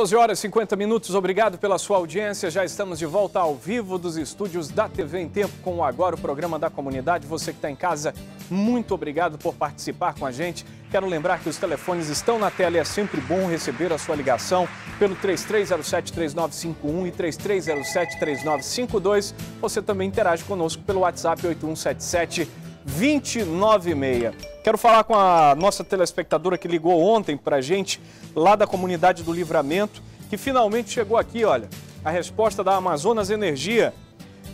12 horas e 50 minutos, obrigado pela sua audiência. Já estamos de volta ao vivo dos estúdios da TV em Tempo com o Agora, o programa da comunidade. Você que está em casa, muito obrigado por participar com a gente. Quero lembrar que os telefones estão na tela e é sempre bom receber a sua ligação pelo 3307-3951 e 3307-3952. Você também interage conosco pelo WhatsApp 8177 296. Quero falar com a nossa telespectadora que ligou ontem para a gente, lá da comunidade do Livramento, que finalmente chegou aqui, olha, a resposta da Amazonas Energia.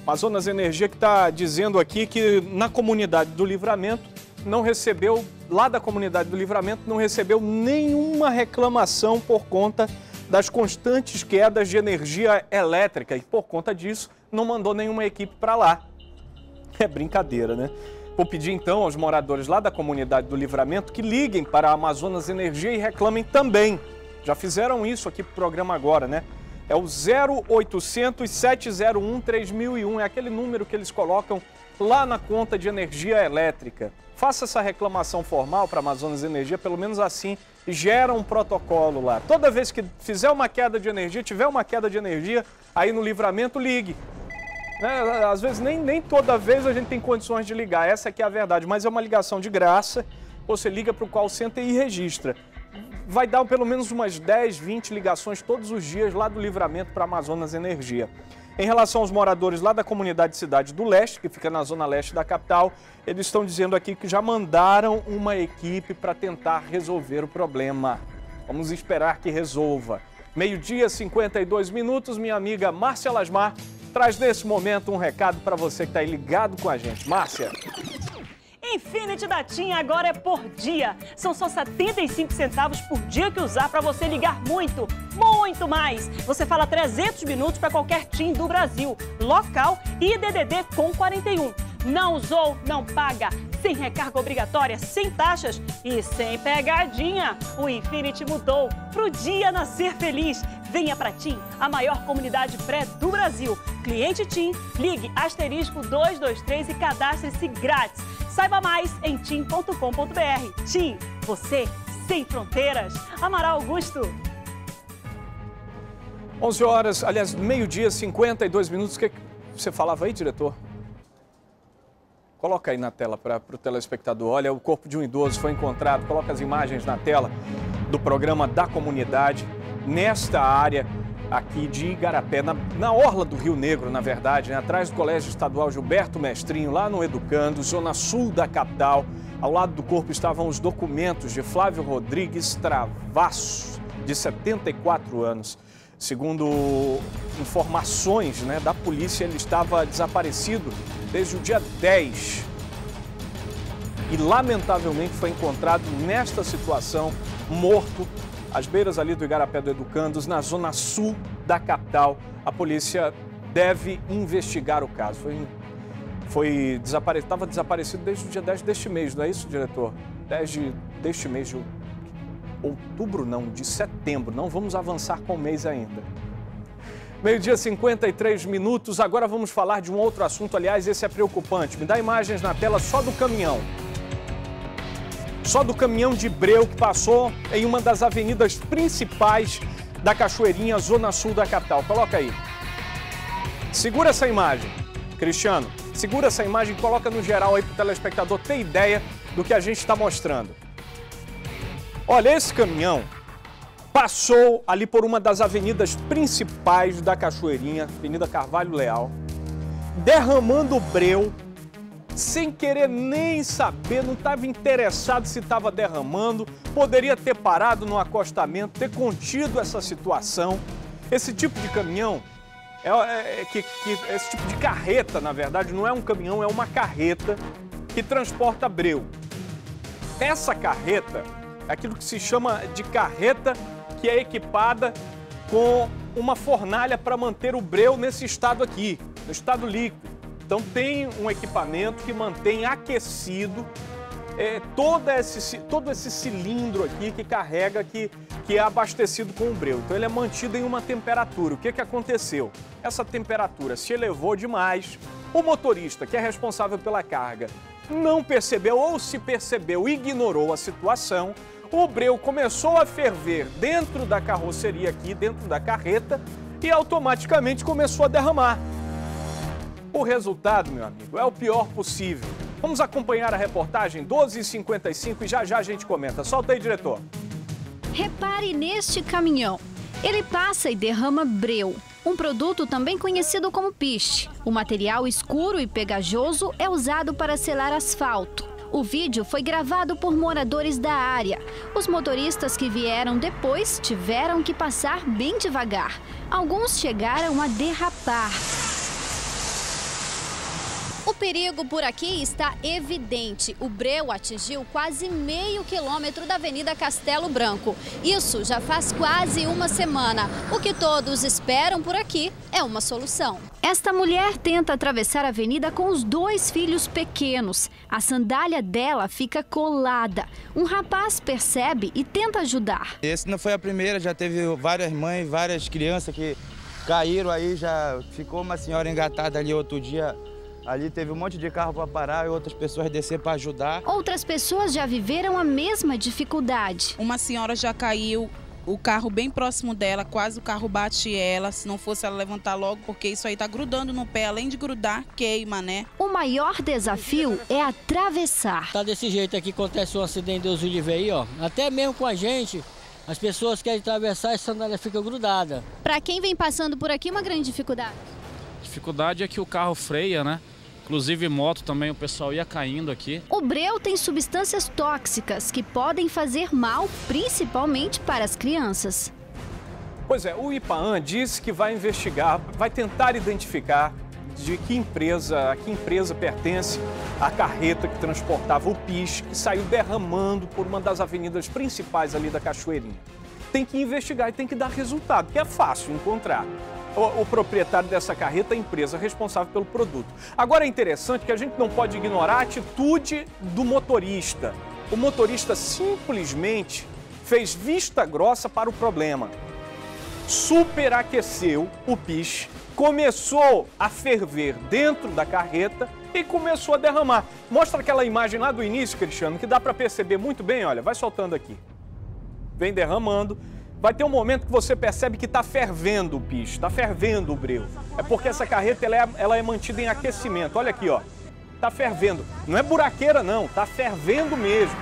Amazonas Energia que está dizendo aqui que na comunidade do Livramento não recebeu, lá da comunidade do Livramento, não recebeu nenhuma reclamação por conta das constantes quedas de energia elétrica e por conta disso não mandou nenhuma equipe para lá. É brincadeira, né? Vou pedir então aos moradores lá da comunidade do Livramento que liguem para a Amazonas Energia e reclamem também. Já fizeram isso aqui para o programa agora, né? É o 0800 701 3001, é aquele número que eles colocam lá na conta de energia elétrica. Faça essa reclamação formal para a Amazonas Energia, pelo menos assim gera um protocolo lá. Toda vez que fizer uma queda de energia, tiver uma queda de energia, aí no livramento ligue. Né? Às vezes nem, nem toda vez a gente tem condições de ligar, essa é a verdade, mas é uma ligação de graça, você liga para o call center e registra. Vai dar pelo menos umas 10, 20 ligações todos os dias lá do livramento para Amazonas Energia. Em relação aos moradores lá da comunidade Cidade do Leste, que fica na zona leste da capital, eles estão dizendo aqui que já mandaram uma equipe para tentar resolver o problema. Vamos esperar que resolva. Meio-dia, 52 minutos, minha amiga Márcia Lasmar traz nesse momento um recado para você que está aí ligado com a gente. Márcia. Infinity Datinha agora é por dia. São só 75 centavos por dia que usar para você ligar muito, muito mais. Você fala 300 minutos para qualquer TIM do Brasil, local e DDD com 41. Não usou, não paga. Sem recarga obrigatória, sem taxas e sem pegadinha. O Infinity mudou pro dia nascer feliz. Venha para TIM, a maior comunidade pré do Brasil. Cliente TIM, ligue asterisco 223 e cadastre-se grátis. Saiba mais em tim.com.br. TIM, você sem fronteiras. Amaral Augusto. 11 horas, aliás, meio-dia, 52 minutos. O que você falava aí, diretor? Coloca aí na tela para o telespectador. Olha, o corpo de um idoso foi encontrado. Coloca as imagens na tela do programa da comunidade nesta área aqui de Igarapé, na, na orla do Rio Negro, na verdade, né? atrás do Colégio Estadual Gilberto Mestrinho, lá no Educando, zona sul da capital. Ao lado do corpo estavam os documentos de Flávio Rodrigues Travasso, de 74 anos. Segundo informações né, da polícia, ele estava desaparecido desde o dia 10 e, lamentavelmente, foi encontrado nesta situação, morto, às beiras ali do Igarapé do Educandos, na zona sul da capital. A polícia deve investigar o caso. Foi, foi estava desaparecido desde o dia 10 deste mês, não é isso, diretor? 10 de, deste mês de outubro, não, de setembro. Não vamos avançar com o mês ainda. Meio-dia, 53 minutos. Agora vamos falar de um outro assunto. Aliás, esse é preocupante. Me dá imagens na tela só do caminhão. Só do caminhão de breu que passou em uma das avenidas principais da Cachoeirinha, zona sul da capital. Coloca aí. Segura essa imagem, Cristiano. Segura essa imagem e coloca no geral aí para o telespectador ter ideia do que a gente está mostrando. Olha, esse caminhão passou ali por uma das avenidas principais da Cachoeirinha, Avenida Carvalho Leal, derramando breu, sem querer nem saber, não estava interessado se estava derramando, poderia ter parado no acostamento, ter contido essa situação. Esse tipo de caminhão, é, é, é que, que, esse tipo de carreta, na verdade, não é um caminhão, é uma carreta que transporta breu. Essa carreta aquilo que se chama de carreta, que é equipada com uma fornalha para manter o breu nesse estado aqui, no estado líquido. Então tem um equipamento que mantém aquecido é, todo, esse, todo esse cilindro aqui que carrega, que, que é abastecido com o breu. Então ele é mantido em uma temperatura. O que, que aconteceu? Essa temperatura se elevou demais. O motorista, que é responsável pela carga, não percebeu ou se percebeu, ignorou a situação. O breu começou a ferver dentro da carroceria aqui, dentro da carreta, e automaticamente começou a derramar. O resultado, meu amigo, é o pior possível. Vamos acompanhar a reportagem 12h55 e já já a gente comenta. Solta aí, diretor. Repare neste caminhão. Ele passa e derrama breu, um produto também conhecido como piche. O material escuro e pegajoso é usado para selar asfalto. O vídeo foi gravado por moradores da área. Os motoristas que vieram depois tiveram que passar bem devagar. Alguns chegaram a derrapar. O perigo por aqui está evidente. O breu atingiu quase meio quilômetro da Avenida Castelo Branco. Isso já faz quase uma semana. O que todos esperam por aqui é uma solução. Esta mulher tenta atravessar a avenida com os dois filhos pequenos. A sandália dela fica colada. Um rapaz percebe e tenta ajudar. Esse não foi a primeira, já teve várias mães, várias crianças que caíram aí, já ficou uma senhora engatada ali outro dia Ali teve um monte de carro para parar e outras pessoas descer para ajudar. Outras pessoas já viveram a mesma dificuldade. Uma senhora já caiu, o carro bem próximo dela, quase o carro bate ela. Se não fosse ela levantar logo, porque isso aí tá grudando no pé, além de grudar, queima, né? O maior desafio é atravessar. Tá desse jeito aqui, acontece um acidente, Deus o livre aí, ó. Até mesmo com a gente, as pessoas querem atravessar e a sandália fica grudada. Para quem vem passando por aqui, uma grande dificuldade. Dificuldade é que o carro freia, né? Inclusive moto também, o pessoal ia caindo aqui. O breu tem substâncias tóxicas que podem fazer mal, principalmente para as crianças. Pois é, o IPAAN disse que vai investigar, vai tentar identificar de que empresa, a que empresa pertence a carreta que transportava o piche que saiu derramando por uma das avenidas principais ali da Cachoeirinha. Tem que investigar e tem que dar resultado, que é fácil encontrar o, o, proprietário dessa carreta, a empresa responsável pelo produto. Agora é interessante que a gente não pode ignorar a atitude do motorista. O motorista simplesmente fez vista grossa para o problema. Superaqueceu o piche, começou a ferver dentro da carreta e começou a derramar. Mostra aquela imagem lá do início, Cristiano, que dá para perceber muito bem, olha, vai soltando aqui. Vem derramando, vai ter um momento que você percebe que está fervendo o piche, está fervendo o breu. É porque essa carreta ela é, ela é mantida em aquecimento. Olha aqui, ó. Está fervendo. Não é buraqueira, não. Está fervendo mesmo.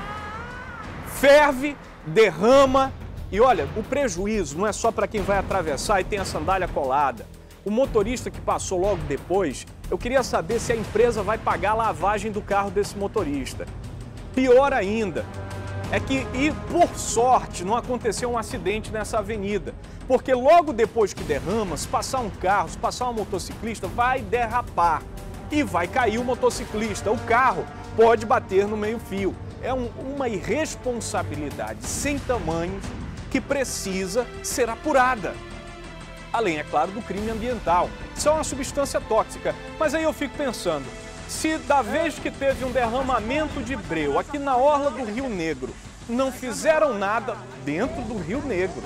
Ferve, derrama. E olha, o prejuízo não é só para quem vai atravessar e tem a sandália colada. O motorista que passou logo depois, eu queria saber se a empresa vai pagar a lavagem do carro desse motorista. Pior ainda, é que, e por sorte, não aconteceu um acidente nessa avenida. Porque logo depois que derrama, se passar um carro, se passar uma motociclista, vai derrapar e vai cair o motociclista. O carro pode bater no meio-fio. É um, uma irresponsabilidade sem tamanho que precisa ser apurada. Além, é claro, do crime ambiental. Isso é uma substância tóxica. Mas aí eu fico pensando, se da vez que teve um derramamento de breu aqui na orla do Rio Negro, não fizeram nada dentro do Rio Negro.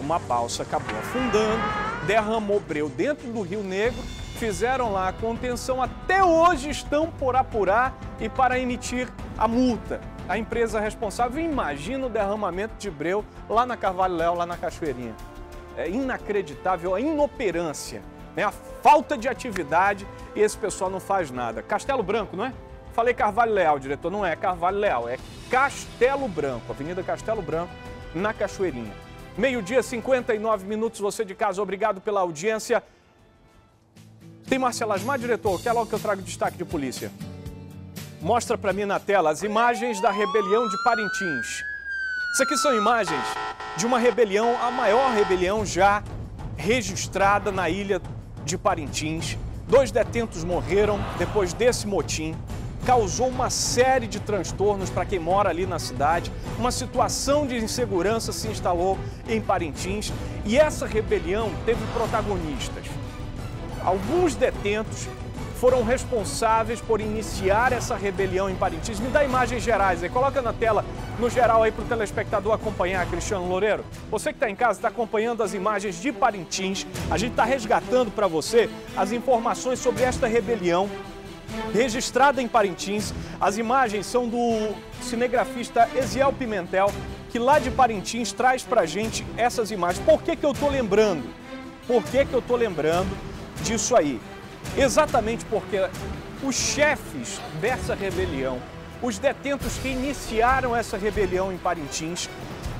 Uma balsa acabou afundando, derramou breu dentro do Rio Negro, fizeram lá a contenção, até hoje estão por apurar e para emitir a multa. A empresa responsável imagina o derramamento de breu lá na Carvalho Léo, lá na Cachoeirinha. É inacreditável a inoperância né? a falta de atividade e esse pessoal não faz nada. Castelo Branco, não é? Falei Carvalho Leal, diretor, não é Carvalho Leal, é Castelo Branco, Avenida Castelo Branco, na Cachoeirinha. Meio-dia, 59 minutos, você de casa, obrigado pela audiência. Tem Marcela Asmar, diretor, quer logo que eu trago destaque de polícia. Mostra para mim na tela as imagens da rebelião de Parintins. Isso aqui são imagens de uma rebelião, a maior rebelião já registrada na ilha de Parintins. Dois detentos morreram depois desse motim. Causou uma série de transtornos para quem mora ali na cidade. Uma situação de insegurança se instalou em Parintins e essa rebelião teve protagonistas. Alguns detentos foram responsáveis por iniciar essa rebelião em Parintins. Me dá imagens gerais aí, coloca na tela, no geral aí para o telespectador acompanhar, Cristiano Loureiro. Você que está em casa está acompanhando as imagens de Parintins. A gente está resgatando para você as informações sobre esta rebelião registrada em Parintins. As imagens são do cinegrafista Eziel Pimentel, que lá de Parintins traz pra gente essas imagens. Por que, que eu tô lembrando? Por que, que eu tô lembrando disso aí? Exatamente porque os chefes dessa rebelião, os detentos que iniciaram essa rebelião em Parintins,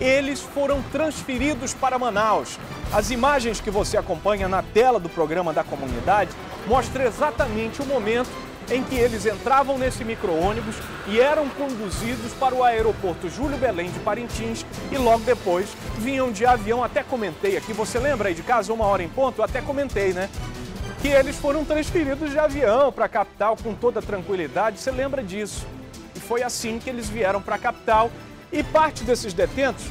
eles foram transferidos para Manaus. As imagens que você acompanha na tela do programa da comunidade mostram exatamente o momento em que eles entravam nesse micro-ônibus e eram conduzidos para o aeroporto Júlio Belém de Parintins e logo depois vinham de avião. Até comentei aqui, você lembra aí de casa, uma hora em ponto? Até comentei, né? Que eles foram transferidos de avião para a capital com toda tranquilidade. Você lembra disso? E foi assim que eles vieram para a capital e parte desses detentos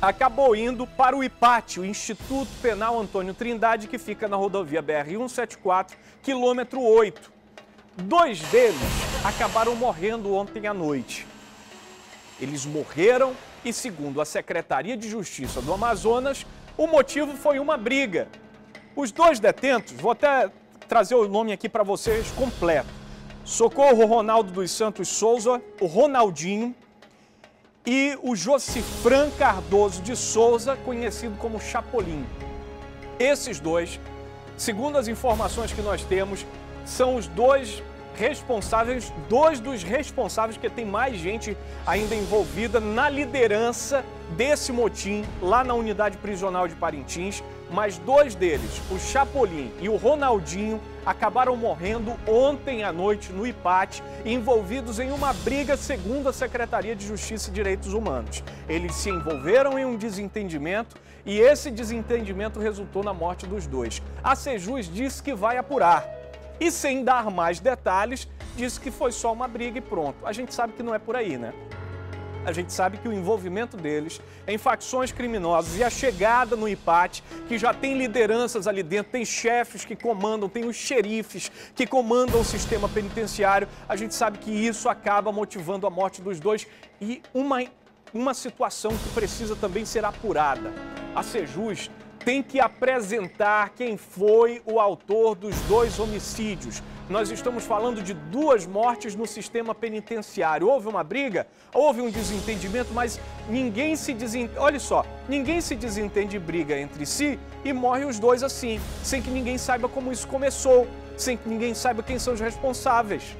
acabou indo para o IPAT, o Instituto Penal Antônio Trindade, que fica na rodovia BR-174, quilômetro 8. Dois deles acabaram morrendo ontem à noite. Eles morreram e, segundo a Secretaria de Justiça do Amazonas, o motivo foi uma briga. Os dois detentos, vou até trazer o nome aqui para vocês completo. Socorro Ronaldo dos Santos Souza, o Ronaldinho, e o Josifran Cardoso de Souza, conhecido como Chapolin. Esses dois, segundo as informações que nós temos, são os dois responsáveis, dois dos responsáveis, que tem mais gente ainda envolvida na liderança desse motim lá na unidade prisional de Parintins, mas dois deles, o Chapolin e o Ronaldinho, acabaram morrendo ontem à noite no IPAT, envolvidos em uma briga segundo a Secretaria de Justiça e Direitos Humanos. Eles se envolveram em um desentendimento e esse desentendimento resultou na morte dos dois. A Sejus disse que vai apurar e, sem dar mais detalhes, disse que foi só uma briga e pronto. A gente sabe que não é por aí, né? A gente sabe que o envolvimento deles em facções criminosas e a chegada no IPAT, que já tem lideranças ali dentro, tem chefes que comandam, tem os xerifes que comandam o sistema penitenciário, a gente sabe que isso acaba motivando a morte dos dois e uma, uma situação que precisa também ser apurada. A Sejus tem que apresentar quem foi o autor dos dois homicídios. Nós estamos falando de duas mortes no sistema penitenciário. Houve uma briga, houve um desentendimento, mas ninguém se desentende. Olha só, ninguém se desentende briga entre si e morre os dois assim, sem que ninguém saiba como isso começou, sem que ninguém saiba quem são os responsáveis.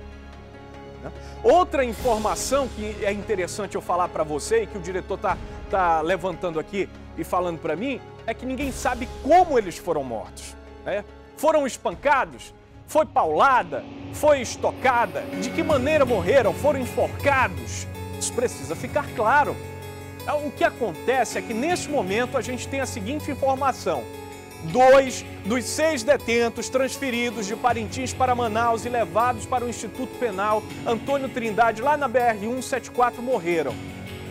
Né? Outra informação que é interessante eu falar para você e que o diretor está tá levantando aqui e falando para mim é que ninguém sabe como eles foram mortos. Né? Foram espancados? Foi paulada? Foi estocada? De que maneira morreram? Foram enforcados? Isso precisa ficar claro. É, o que acontece é que nesse momento a gente tem a seguinte informação. Dois dos seis detentos transferidos de Parintins para Manaus e levados para o Instituto Penal Antônio Trindade, lá na BR-174, morreram.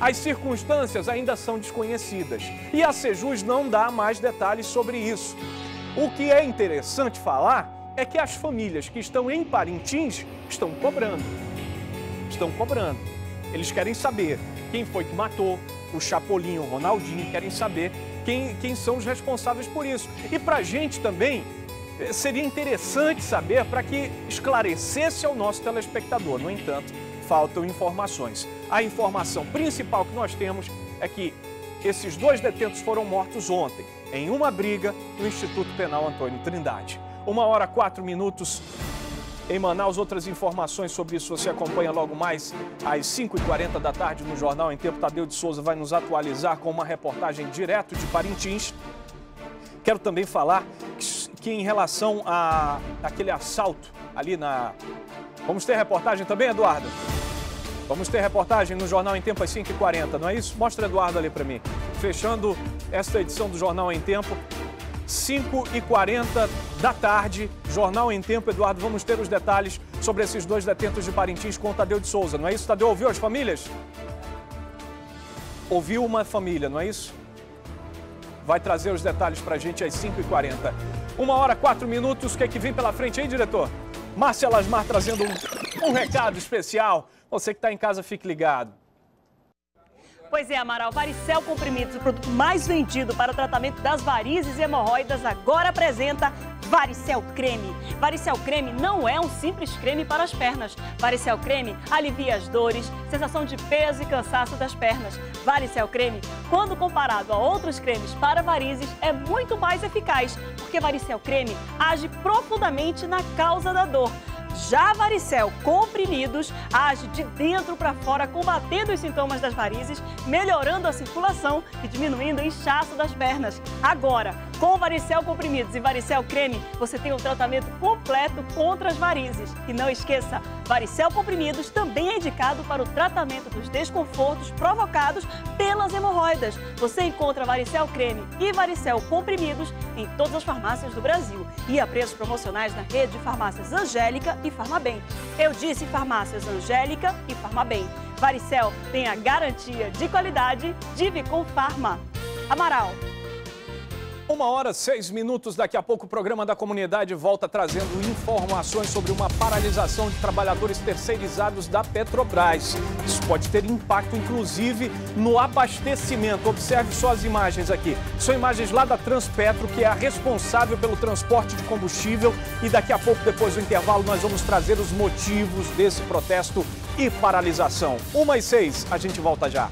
As circunstâncias ainda são desconhecidas e a Sejus não dá mais detalhes sobre isso. O que é interessante falar é que as famílias que estão em Parintins estão cobrando. Estão cobrando. Eles querem saber quem foi que matou o Chapolin, o Ronaldinho, querem saber quem, quem são os responsáveis por isso. E para a gente também eh, seria interessante saber para que esclarecesse ao nosso telespectador. No entanto, faltam informações. A informação principal que nós temos é que esses dois detentos foram mortos ontem, em uma briga no Instituto Penal Antônio Trindade. Uma hora, quatro minutos em Manaus. Outras informações sobre isso você acompanha logo mais às 5h40 da tarde no Jornal em Tempo. Tadeu de Souza vai nos atualizar com uma reportagem direto de Parintins. Quero também falar que em relação a aquele assalto ali na... Vamos ter reportagem também, Eduardo? Vamos ter reportagem no Jornal em Tempo às 5h40, não é isso? Mostra Eduardo ali para mim. Fechando esta edição do Jornal em Tempo, 5h40 da tarde, Jornal em Tempo. Eduardo, vamos ter os detalhes sobre esses dois detentos de Parintins com Tadeu de Souza, não é isso? Tadeu, ouviu as famílias? Ouviu uma família, não é isso? Vai trazer os detalhes para a gente às 5h40. Uma hora, quatro minutos, o que é que vem pela frente aí, diretor? Márcia Lasmar trazendo um, um recado especial você que está em casa, fique ligado. Pois é, Amaral, Varicel Comprimidos, o produto mais vendido para o tratamento das varizes e hemorroidas, agora apresenta Varicel Creme. Varicel Creme não é um simples creme para as pernas. Varicel Creme alivia as dores, sensação de peso e cansaço das pernas. Varicel Creme, quando comparado a outros cremes para varizes, é muito mais eficaz, porque Varicel Creme age profundamente na causa da dor. Já varicel comprimidos age de dentro para fora, combatendo os sintomas das varizes, melhorando a circulação e diminuindo o inchaço das pernas. Agora, com varicel comprimidos e varicel creme, você tem um tratamento completo contra as varizes. E não esqueça, varicel comprimidos também é indicado para o tratamento dos desconfortos provocados pelas hemorroidas. Você encontra varicel creme e varicel comprimidos em todas as farmácias do Brasil e a preços promocionais na rede de farmácias Angélica e Farmabem. Eu disse farmácias Angélica e Farmabem. Varicel tem a garantia de qualidade de Vicom Farma. Amaral. Uma hora, seis minutos. Daqui a pouco o programa da comunidade volta trazendo informações sobre uma paralisação de trabalhadores terceirizados da Petrobras. Isso pode ter impacto, inclusive, no abastecimento. Observe só as imagens aqui. São imagens lá da Transpetro, que é a responsável pelo transporte de combustível. E daqui a pouco, depois do intervalo, nós vamos trazer os motivos desse protesto e paralisação. Uma e seis, a gente volta já.